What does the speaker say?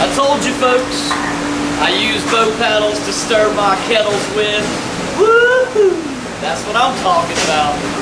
I told you folks, I use bow paddles to stir my kettles with. Woohoo! That's what I'm talking about.